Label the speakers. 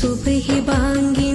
Speaker 1: सुबह बांगी